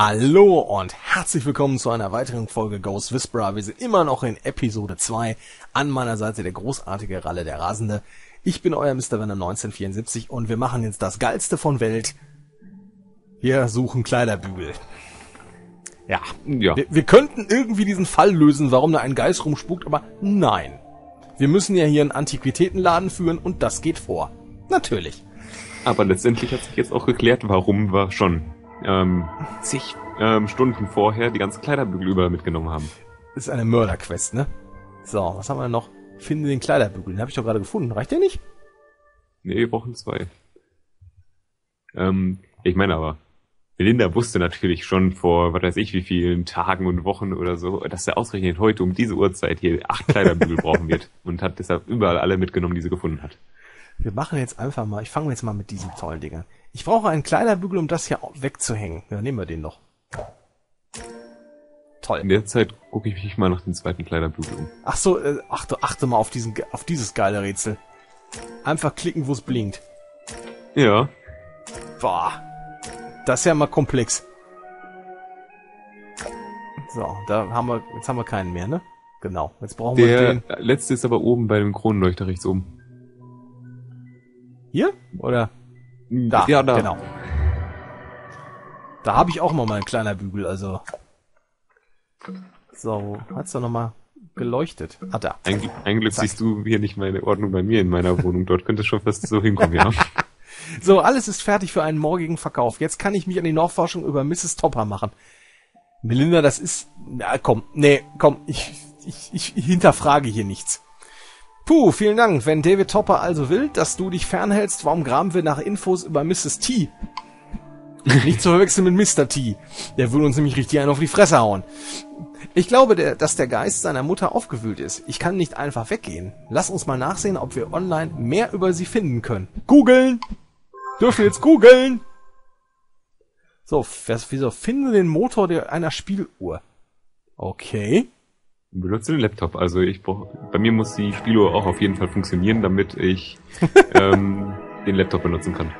Hallo und herzlich willkommen zu einer weiteren Folge Ghost Whisperer. Wir sind immer noch in Episode 2. An meiner Seite der großartige Ralle der Rasende. Ich bin euer Mr. Venom 1974 und wir machen jetzt das Geilste von Welt. Wir suchen Kleiderbügel. Ja, Ja. Wir, wir könnten irgendwie diesen Fall lösen, warum da ein Geist rumspukt, aber nein. Wir müssen ja hier einen Antiquitätenladen führen und das geht vor. Natürlich. Aber letztendlich hat sich jetzt auch geklärt, warum wir schon ähm, zig ähm, Stunden vorher die ganzen Kleiderbügel überall mitgenommen haben. Das ist eine Mörderquest, ne? So, was haben wir denn noch? Finde den Kleiderbügel. Den habe ich doch gerade gefunden. Reicht der nicht? Nee, wir brauchen zwei. Ähm, ich meine aber, Melinda wusste natürlich schon vor, was weiß ich, wie vielen Tagen und Wochen oder so, dass er ausgerechnet heute um diese Uhrzeit hier acht Kleiderbügel brauchen wird und hat deshalb überall alle mitgenommen, die sie gefunden hat. Wir machen jetzt einfach mal, ich fange jetzt mal mit diesen tollen Dingern. Ich brauche einen Kleiderbügel, um das hier wegzuhängen. Ja, nehmen wir den doch. In Toll. der Zeit gucke ich mich mal nach dem zweiten Kleiderbügel um. Ach so, äh, achte, achte mal auf diesen, auf dieses geile Rätsel. Einfach klicken, wo es blinkt. Ja, Boah. Das ist ja mal komplex. So, da haben wir, jetzt haben wir keinen mehr, ne? Genau. Jetzt brauchen wir der den. letzte ist aber oben bei dem Kronleuchter rechts oben. Hier? Oder? Da, ja, da. genau. Da habe ich auch mal meinen kleiner Bügel, also. So, hat's doch noch mal geleuchtet. Ah, da. Ein, ein Glück Zack. siehst du hier nicht meine Ordnung bei mir in meiner Wohnung. Dort könnte es schon fast so hinkommen, ja. So, alles ist fertig für einen morgigen Verkauf. Jetzt kann ich mich an die Nachforschung über Mrs. Topper machen. Melinda, das ist... Na, komm, nee, komm, ich, ich, ich hinterfrage hier nichts. Puh, vielen Dank. Wenn David Topper also will, dass du dich fernhältst, warum graben wir nach Infos über Mrs. T? Nicht zu verwechseln mit Mr. T. Der will uns nämlich richtig einen auf die Fresse hauen. Ich glaube, der, dass der Geist seiner Mutter aufgewühlt ist. Ich kann nicht einfach weggehen. Lass uns mal nachsehen, ob wir online mehr über sie finden können. Googeln! Dürfen jetzt googeln! So, wieso finde den Motor der, einer Spieluhr? Okay. Benutze den Laptop. Also ich brauch, bei mir muss die Spieluhr auch auf jeden Fall funktionieren, damit ich ähm, den Laptop benutzen kann.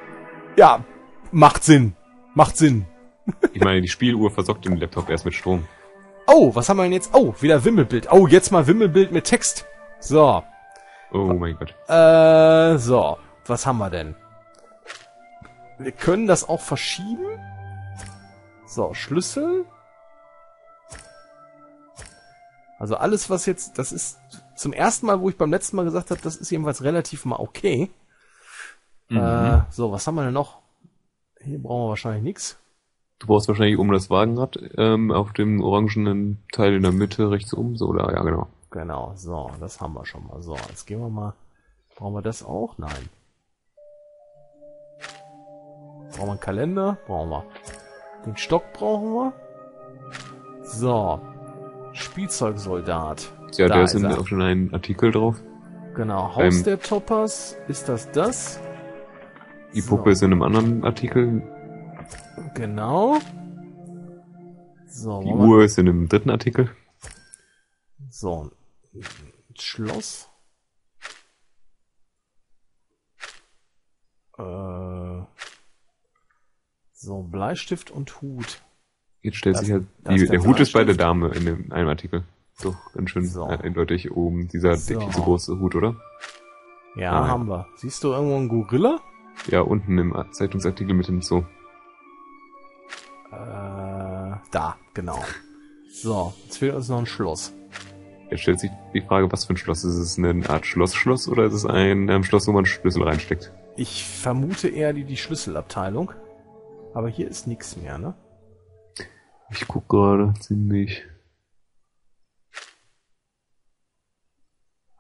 Ja, macht Sinn. Macht Sinn. Ich meine, die Spieluhr versorgt den Laptop erst mit Strom. Oh, was haben wir denn jetzt? Oh, wieder Wimmelbild. Oh, jetzt mal Wimmelbild mit Text. So. Oh mein Gott. Äh, so. Was haben wir denn? Wir können das auch verschieben. So, Schlüssel. Also alles, was jetzt, das ist zum ersten Mal, wo ich beim letzten Mal gesagt habe, das ist jedenfalls relativ mal okay. Äh, so, was haben wir denn noch? Hier brauchen wir wahrscheinlich nichts. Du brauchst wahrscheinlich um das Wagenrad ähm, auf dem orangenen Teil in der Mitte rechts um, so oder ja genau. Genau, so, das haben wir schon mal. So, jetzt gehen wir mal. Brauchen wir das auch? Nein. Brauchen wir einen Kalender? Brauchen wir. Den Stock brauchen wir. So. Spielzeugsoldat. Ja, Da da ist ist auch schon ein Artikel drauf. Genau, Haus Ähm. der Toppers. Ist das das? Die So. Puppe ist in einem anderen Artikel. Genau. So, Die Uhr ist in einem dritten Artikel. So. Schloss. Äh. So, Bleistift und Hut. Jetzt stellt Das- sich halt, die, der Hut ist bei der. Dame in dem, einem Artikel. Doch, ganz schön So. äh, eindeutig oben, dieser So. diese große Hut, oder? Ja, Ah, haben wir. Siehst du irgendwo einen Gorilla? Ja, unten im Zeitungsartikel mit dem Zoo. Äh, da, genau. So, jetzt fehlt uns noch ein Schloss. Jetzt stellt sich die Frage, was für ein Schloss ist es? Eine Art Schloss-Schloss oder ist es ein ähm, Schloss, wo man Schlüssel reinsteckt? Ich vermute eher die, die Schlüsselabteilung. Aber hier ist nichts mehr, ne? Ich guck gerade ziemlich.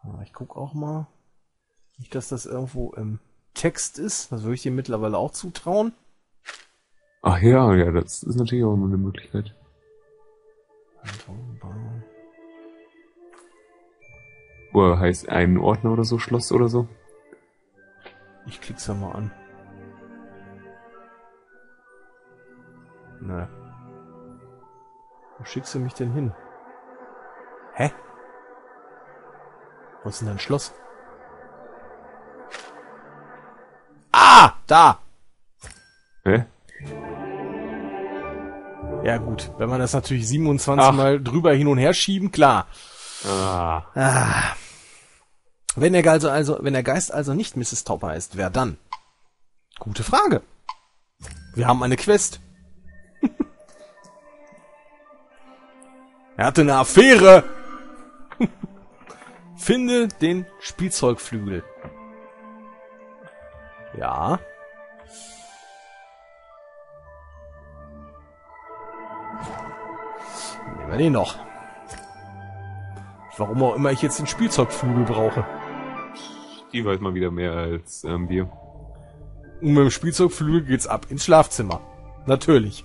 Ah, Ich guck auch mal. Nicht, dass das irgendwo im Text ist. Das würde ich dir mittlerweile auch zutrauen. Ach ja, ja, das ist natürlich auch eine Möglichkeit. Oder heißt ein Ordner oder so, Schloss oder so? Ich klick's ja mal an. Schickst du mich denn hin? Hä? Wo ist denn dein Schloss? Ah! Da! Hä? Ja gut, wenn man das natürlich 27 Ach. Mal drüber hin und her schieben, klar. Ah, Ah. Wenn der Geist also, wenn der Geist also nicht Mrs. Topper ist, wer dann? Gute Frage. Wir haben eine Quest. Er hatte eine Affäre. Finde den Spielzeugflügel. Ja. Nehmen wir den noch. Warum auch immer ich jetzt den Spielzeugflügel brauche. die weiß mal wieder mehr als ähm, wir. Und mit dem Spielzeugflügel geht's ab ins Schlafzimmer. Natürlich.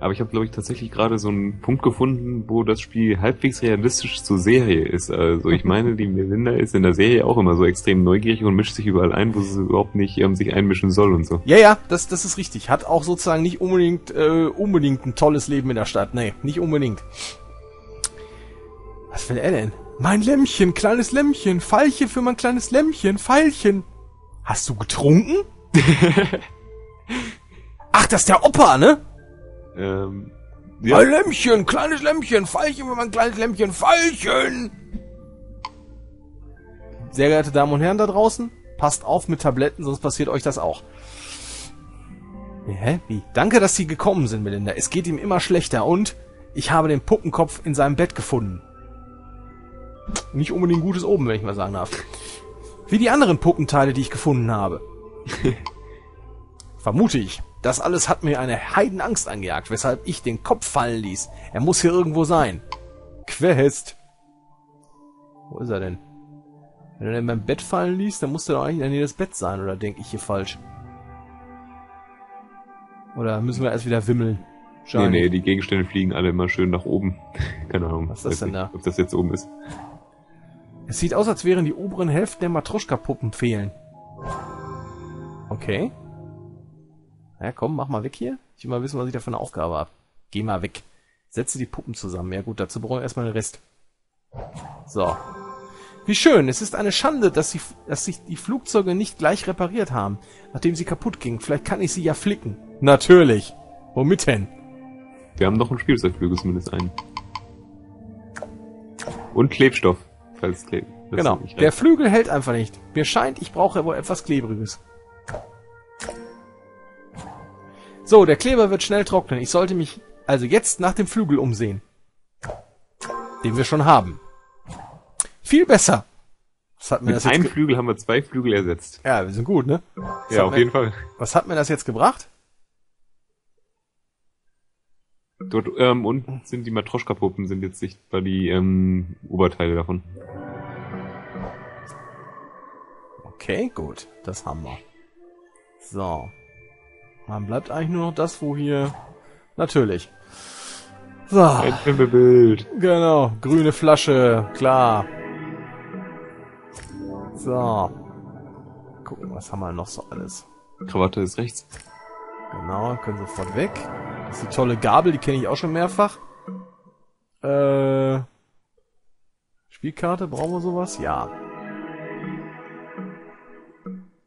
Aber ich habe, glaube ich, tatsächlich gerade so einen Punkt gefunden, wo das Spiel halbwegs realistisch zur Serie ist. Also ich meine, die Melinda ist in der Serie auch immer so extrem neugierig und mischt sich überall ein, wo sie überhaupt nicht ähm, sich einmischen soll und so. Ja, ja, das, das ist richtig. Hat auch sozusagen nicht unbedingt, äh, unbedingt ein tolles Leben in der Stadt. Nee, nicht unbedingt. Was will er denn? Mein Lämmchen, kleines Lämmchen, Pfeilchen für mein kleines Lämmchen, Pfeilchen. Hast du getrunken? Ach, das ist der Opa, ne? Ähm, ja, Mein Lämmchen, kleines Lämmchen, Pfeilchen für mein kleines Lämmchen, Pfeilchen. Sehr geehrte Damen und Herren da draußen, passt auf mit Tabletten, sonst passiert euch das auch. Hä? Wie? Danke, dass Sie gekommen sind, Melinda. Es geht ihm immer schlechter und ich habe den Puppenkopf in seinem Bett gefunden. Nicht unbedingt gutes oben, wenn ich mal sagen darf. Wie die anderen Puppenteile, die ich gefunden habe. Vermute ich. Das alles hat mir eine Heidenangst angejagt, weshalb ich den Kopf fallen ließ. Er muss hier irgendwo sein. Quest. Wo ist er denn? Wenn er denn beim Bett fallen ließ, dann muss er doch eigentlich in der Nähe des Betts sein, oder denke ich hier falsch? Oder müssen wir erst wieder wimmeln? nee, Shiny. nee, die Gegenstände fliegen alle immer schön nach oben. Keine Ahnung. Was ist das denn nicht, da? Ob das jetzt oben ist. Es sieht aus, als wären die oberen Hälften der Matruschka-Puppen fehlen. Okay. Ja, komm, mach mal weg hier. Ich will mal wissen, was ich da für eine Aufgabe habe. Geh mal weg. Setze die Puppen zusammen. Ja gut, dazu brauche ich erstmal den Rest. So. Wie schön. Es ist eine Schande, dass, sie, dass sich die Flugzeuge nicht gleich repariert haben, nachdem sie kaputt gingen. Vielleicht kann ich sie ja flicken. Natürlich. Womit denn? Wir haben noch einen Spielzeugflügel, zumindest einen. Und Klebstoff, falls Kleb. das genau. Der. Flügel hält einfach nicht. Mir scheint, ich brauche wohl etwas Klebriges. So, der Kleber wird schnell trocknen. Ich sollte mich also jetzt nach dem Flügel umsehen. Den wir schon haben. Viel besser. Was hat mir Mit das einem ge- Flügel haben wir zwei Flügel ersetzt. Ja, wir sind gut, ne? Was ja, auf jeden Fall. Was hat mir das jetzt gebracht? Dort ähm, unten sind die Matroschka-Puppen, sind jetzt sichtbar die ähm, Oberteile davon. Okay, gut. Das haben wir. So. Dann bleibt eigentlich nur noch das, wo hier... Natürlich. So. Ein Pimmelbild. Genau, grüne Flasche, klar. So. Gucken, was haben wir noch so alles? Krawatte ist rechts. Genau, können sofort weg. Das ist die tolle Gabel, die kenne ich auch schon mehrfach. Äh, Spielkarte, brauchen wir sowas? Ja.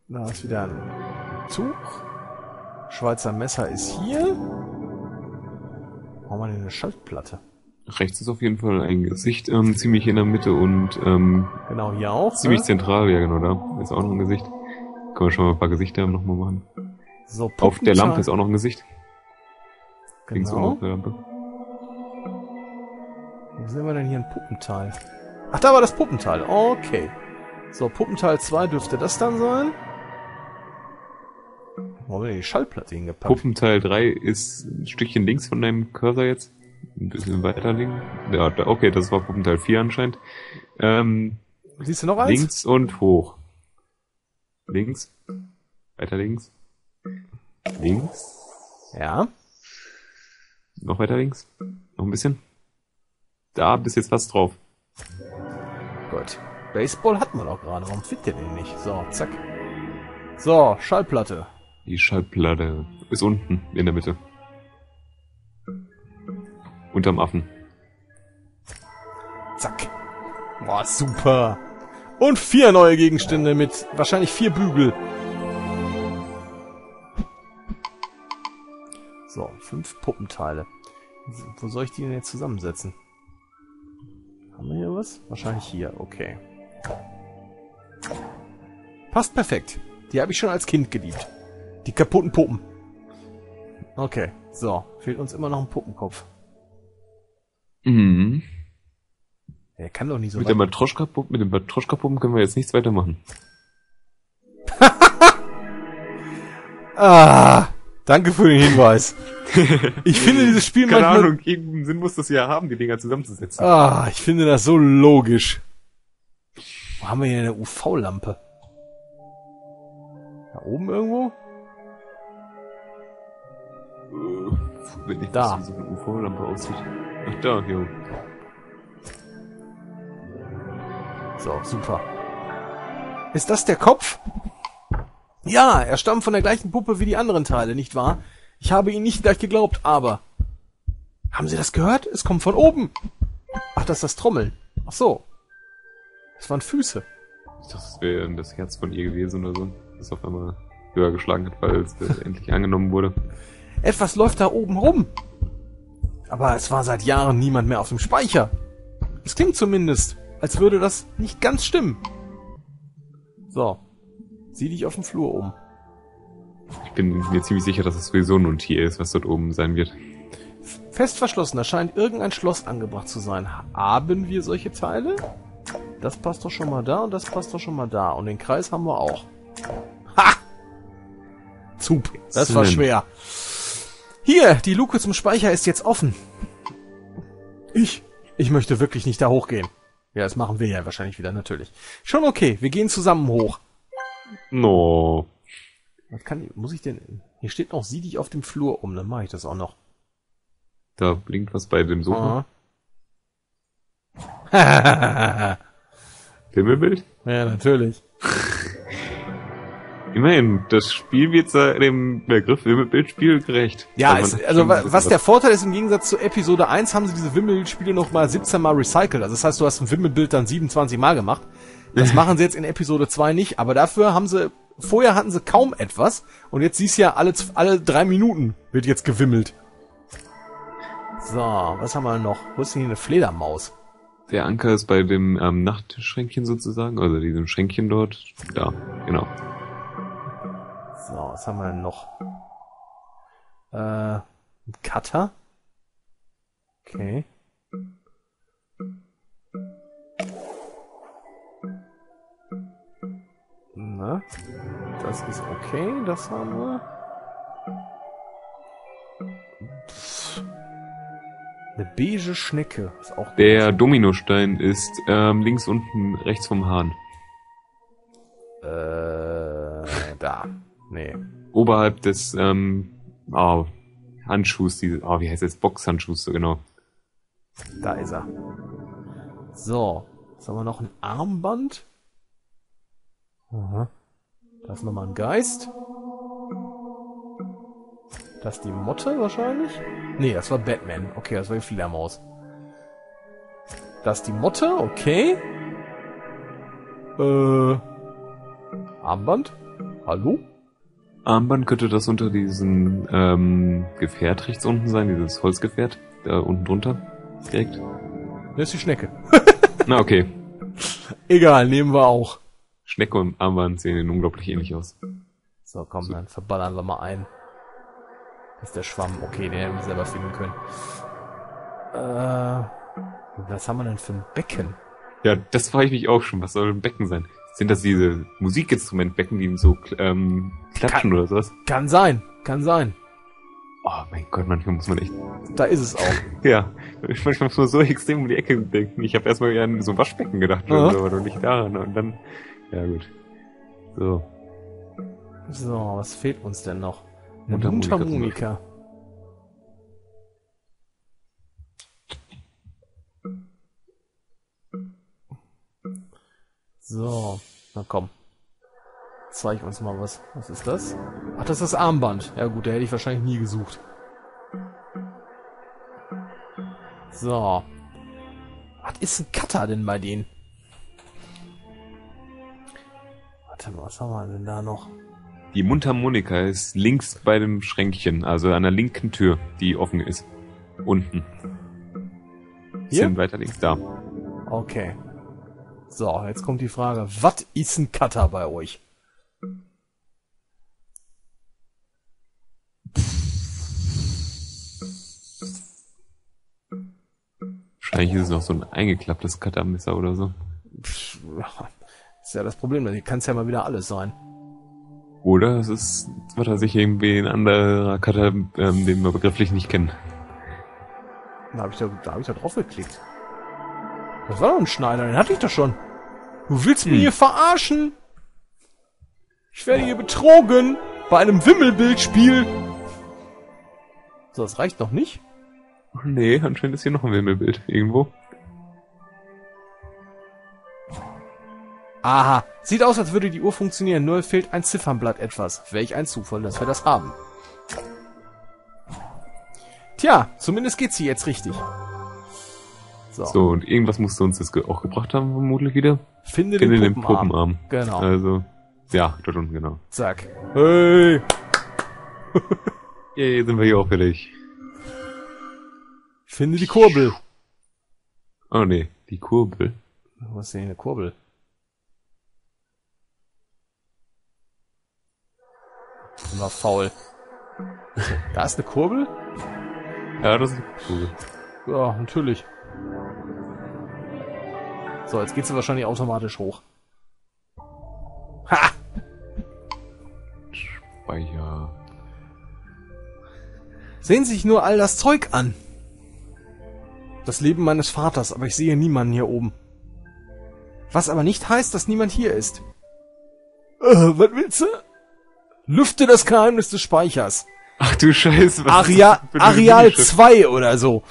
Da ist wieder ein Tuch. Schweizer Messer ist hier. Brauchen wir denn eine Schaltplatte? Rechts ist auf jeden Fall ein Gesicht ähm, ziemlich in der Mitte und ähm, Genau, hier auch. ziemlich ne? zentral, ja genau, da ist auch noch ein Gesicht. Können wir schon mal ein paar Gesichter nochmal machen. So, Auf der Lampe ist auch noch ein Gesicht. Links oben Genau. auf der Lampe. Wo sehen wir denn hier ein Puppenteil? Ach, da war das Puppenteil. Okay. So, Puppenteil 2 dürfte das dann sein. Wo haben denn die Schallplatte hingepackt? Puppenteil 3 ist ein Stückchen links von deinem Cursor jetzt. Ein bisschen weiter links. Ja, da, okay, das war Puppenteil 4 anscheinend. Ähm, Siehst du noch eins? links und hoch. Links. Weiter links. Links. Ja. Noch weiter links. Noch ein bisschen. Da bist jetzt fast drauf. Gut. Baseball hatten wir doch gerade. Warum findet ihr den nicht? So, zack. So, Schallplatte. Die Schallplatte ist unten in der Mitte. Unterm Affen. Zack. Boah, super. Und vier neue Gegenstände mit wahrscheinlich vier Bügel. So, fünf Puppenteile. Wo soll ich die denn jetzt zusammensetzen? Haben wir hier was? Wahrscheinlich hier, okay. Passt perfekt. Die habe ich schon als Kind geliebt. Die kaputten Puppen. Okay, so. Fehlt uns immer noch ein Puppenkopf. Mhm. Der kann doch nicht so Mit, der Matroschka-Puppen, mit den Matroschka-Puppen können wir jetzt nichts weiter machen. Ah, danke für den Hinweis. Ich finde dieses Spiel Keine manchmal... Ahnung, irgendeinen Sinn muss das ja haben, die Dinger zusammenzusetzen. Ah, ich finde das so logisch. Wo haben wir hier eine UV-Lampe? Da oben irgendwo? Wenn ich Da. weiß, wie so eine UV-Lampe aussieht. Ach da, jo. So, super. Ist das der Kopf? Ja, er stammt von der gleichen Puppe wie die anderen Teile, nicht wahr? Ich habe Ihnen nicht gleich geglaubt, aber... Haben Sie das gehört? Es kommt von oben. Ach, das ist das Trommeln. Ach so. Das waren Füße. Ich dachte, das wäre das Herz von ihr gewesen oder so. Das auf einmal höher geschlagen hat, weil es endlich angenommen wurde. Etwas läuft da oben rum. Aber es war seit Jahren niemand mehr auf dem Speicher. Es klingt zumindest, als würde das nicht ganz stimmen. So. Sieh dich auf dem Flur um. Ich bin mir ziemlich sicher, dass es sowieso nur ein Tier ist, was dort oben sein wird. Fest verschlossen, da scheint irgendein Schloss angebracht zu sein. Haben wir solche Teile? Das passt doch schon mal da und das passt doch schon mal da. Und den Kreis haben wir auch. Ha! Zup, das war schwer. Hier, die Luke zum Speicher ist jetzt offen. Ich, ich möchte wirklich nicht da hochgehen. Ja, das machen wir ja wahrscheinlich wieder, natürlich. Schon okay, wir gehen zusammen hoch. No. Was kann ich, muss ich denn, hier steht noch, sieh dich auf dem Flur um, dann mache ich das auch noch. Da blinkt was bei dem Sofa. Aha. Wimmelbild? ja, natürlich. Immerhin, das Spiel wird dem Begriff Wimmelbildspiel gerecht. Ja, Weil es, also schon wa- ein bisschen was der Vorteil ist, im Gegensatz zu Episode 1 haben sie diese Wimmelspiele noch mal 17 Mal recycelt. Also das heißt, du hast ein Wimmelbild dann 27 Mal gemacht. Das machen sie jetzt in Episode 2 nicht, aber dafür haben sie, vorher hatten sie kaum etwas und jetzt siehst du ja alle, alle drei Minuten wird jetzt gewimmelt. So, was haben wir noch? Wo ist denn hier eine Fledermaus? Der Anker ist bei dem ähm, Nachtschränkchen sozusagen, also diesem Schränkchen dort. Da, genau. So, was haben wir denn noch? Äh, ein Cutter? Okay. Na, das ist okay, das haben wir. Pff. Eine beige Schnecke ist auch gut. Der Dominostein ist ähm, links unten rechts vom Hahn. Äh, da. Nee. Oberhalb des ähm, oh, Handschuhs, diese, oh, wie heißt das? Boxhandschuhs, so genau. Da ist er. So. Jetzt haben wir noch ein Armband. Aha. Da ist nochmal ein Geist. Das ist die Motte wahrscheinlich? Nee, das war Batman. Okay, das war die Fledermaus. Das ist die Motte, okay. Äh. Armband? Hallo? Armband könnte das unter diesem ähm, Gefährt rechts unten sein, dieses Holzgefährt, da unten drunter. Direkt. Das ist die Schnecke. Na, okay. Egal, nehmen wir auch. Schnecke und Armband sehen unglaublich ähnlich aus. So, komm, dann verballern wir mal ein. Das ist der Schwamm. Okay, den hätten wir selber finden können. Äh, was haben wir denn für ein Becken? Ja, das frage ich mich auch schon. Was soll ein Becken sein? Sind das diese Musikinstrumentbecken, die so ähm, klatschen oder sowas? Kann sein, kann sein. Oh mein Gott, manchmal muss man echt. Da ist es auch. Ja, manchmal muss man so extrem um die Ecke denken. Ich habe erstmal an so ein Waschbecken gedacht, oder so, aber nicht daran. Und dann. Ja, gut. So. So, was fehlt uns denn noch? Eine Mundharmonika Mundharmonika. Na komm. Zeig uns mal was. Was ist das? Ach, das ist das Armband. Ja gut, da hätte ich wahrscheinlich nie gesucht. So. Was ist ein Cutter denn bei denen? Warte mal, was haben wir denn da noch? Die Mundharmonika ist links bei dem Schränkchen, also an der linken Tür, die offen ist. Unten. Hier? Bisschen weiter links da. Okay. So, jetzt kommt die Frage. Was ist ein Cutter bei euch? Wahrscheinlich ist es noch so ein eingeklapptes Cuttermesser oder so. Ist ja das Problem. Hier kann es ja mal wieder alles sein. Oder es ist, was weiß ich, irgendwie ein anderer Cutter, ähm, den wir begrifflich nicht kennen. Da habe ich, da, da hab ich da drauf geklickt. Das war doch ein Schneider, den hatte ich doch schon. Du willst mich Hm. hier verarschen? Ich werde hier betrogen bei einem Wimmelbildspiel. So, das reicht noch nicht. Nee, anscheinend ist hier noch ein Wimmelbild irgendwo. Aha, sieht aus, als würde die Uhr funktionieren, nur fehlt ein Ziffernblatt etwas. Welch ein Zufall, dass wir das haben. Tja, zumindest geht sie jetzt richtig. So, So, und irgendwas musst du uns jetzt ge- auch gebracht haben, vermutlich wieder. finde In den den Puppenarm. Genau, Also, ja, dort unten, genau. zack. Hey, Yay, sind wir hier auch fertig. finde die Kurbel. Oh nee, die Kurbel. Was ist denn eine Kurbel? Immer faul. Da ist eine Kurbel? Ja, das ist die Kurbel. Ja, natürlich. So, jetzt geht sie wahrscheinlich automatisch hoch. Ha! Speicher. Sehen Sie sich nur all das Zeug an. Das Leben meines Vaters, aber ich sehe niemanden hier oben. Was aber nicht heißt, dass niemand hier ist. Äh, was willst du? Lüfte das Geheimnis des Speichers. Ach du Scheiße, was Aria Areal Nische? 2 oder so.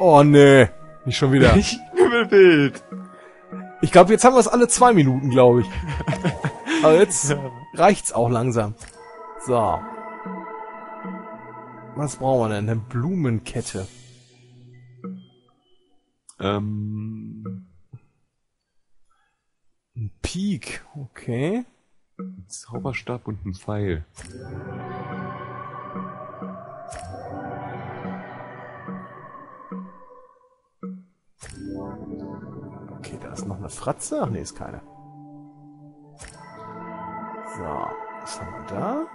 Oh nee, nicht schon wieder. Ich Wimmelbild. Ich glaube, jetzt haben wir es alle zwei Minuten, glaube ich. Aber jetzt reicht's auch langsam. So. Was brauchen wir denn? Eine Blumenkette. Ähm, Ein Peak, okay. ein Zauberstab und ein Pfeil. Fratze. Ach nee, ist keine. So, was haben wir da?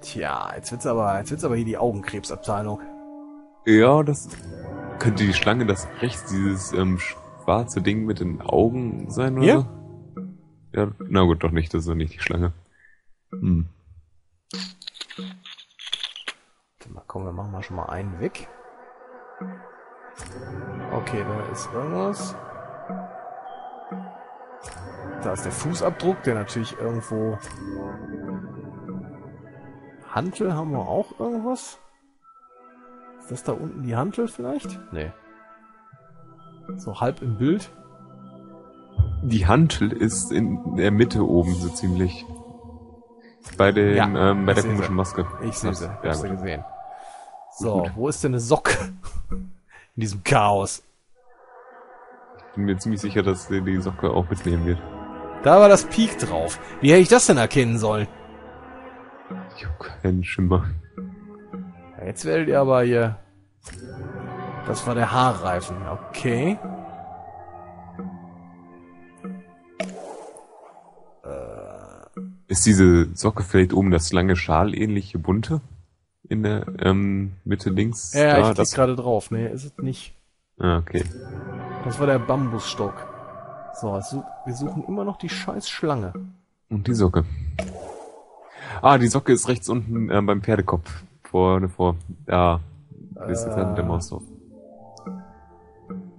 Tja, jetzt wird's aber, jetzt wird's aber hier die Augenkrebsabteilung. Ja, das könnte die Schlange das rechts, dieses ähm, schwarze Ding mit den Augen sein, oder? So? Ja, na gut, doch nicht, das ist doch nicht die Schlange. Hm. Warte mal, komm, wir machen mal schon mal einen weg. Okay, da ist irgendwas. Da ist der Fußabdruck, der natürlich irgendwo... Hantel haben wir auch irgendwas? Ist das da unten die Hantel vielleicht? Nee. So halb im Bild. Die Hantel ist in der Mitte oben so ziemlich. Bei den, Ja, ähm, bei ich der komischen sie. Maske. Ich sehe sie, Ja, hab's gut. gesehen. So, Gut. wo ist denn eine Socke? In diesem Chaos. Ich bin mir ziemlich sicher, dass sie die Socke auch mitnehmen wird. Da war das Peak drauf. Wie hätte ich das denn erkennen sollen? Ich habe keinen Schimmer. Ja, Jetzt werdet ihr aber hier. Das war der Haarreifen. Okay. Ist diese Socke vielleicht oben das lange Schal-ähnliche bunte? In der ähm, Mitte links? Ja, da, ich das, gerade drauf. Nee, ist es nicht. ah, okay. Das war der Bambusstock. So, su- wir suchen immer noch die scheiß Schlange. Und die Socke. Ah, die Socke ist rechts unten ähm, beim Pferdekopf. Vorne vor. Da. Ist jetzt halt mit der Maus drauf.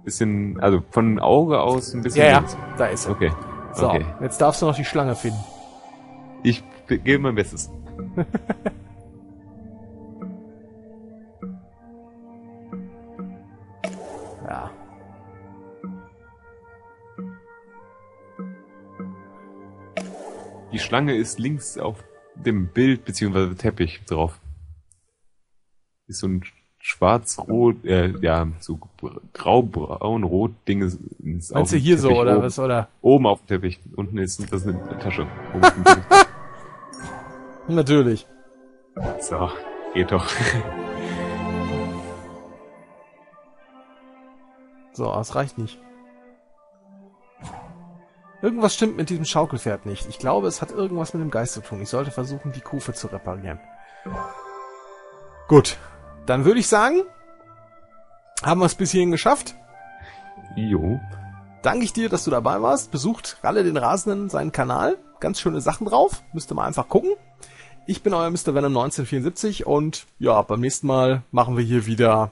Bisschen, also von Auge aus ein bisschen Ja, ja, da ist er. Okay. So, Okay. jetzt darfst du noch die Schlange finden. Ich be- gebe mein Bestes. Die Schlange ist links auf dem Bild beziehungsweise Teppich drauf. Ist so ein schwarz-rot, äh, ja, so grau-braun-rot Dinge ins Meinst du hier so oder oben, was oder? Oben auf dem Teppich, unten ist das eine Tasche. Natürlich. So, geht doch. so, das reicht nicht. Irgendwas stimmt mit diesem Schaukelpferd nicht. Ich glaube, es hat irgendwas mit dem Geist zu tun. Ich sollte versuchen, die Kufe zu reparieren. Gut. Dann würde ich sagen, haben wir es bis hierhin geschafft. Jo. Danke ich dir, dass du dabei warst. Besucht Ralle den Rasenden seinen Kanal. Ganz schöne Sachen drauf. Müsste mal einfach gucken. Ich bin euer Mr. Venom 1974 und ja, beim nächsten Mal machen wir hier wieder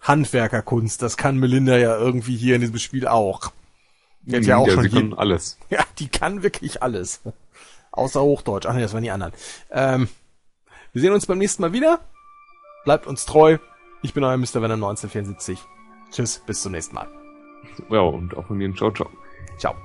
Handwerkerkunst. Das kann Melinda ja irgendwie hier in diesem Spiel auch. Die hat ja auch ja, schon sie kann alles. Ja, die kann wirklich alles. Außer Hochdeutsch. Ach nee, das waren die anderen. Ähm, wir sehen uns beim nächsten Mal wieder. Bleibt uns treu. Ich bin euer Mr. Venom 1974. Tschüss, bis zum nächsten Mal. Ja, und auch von mir. Ciao, ciao. Ciao.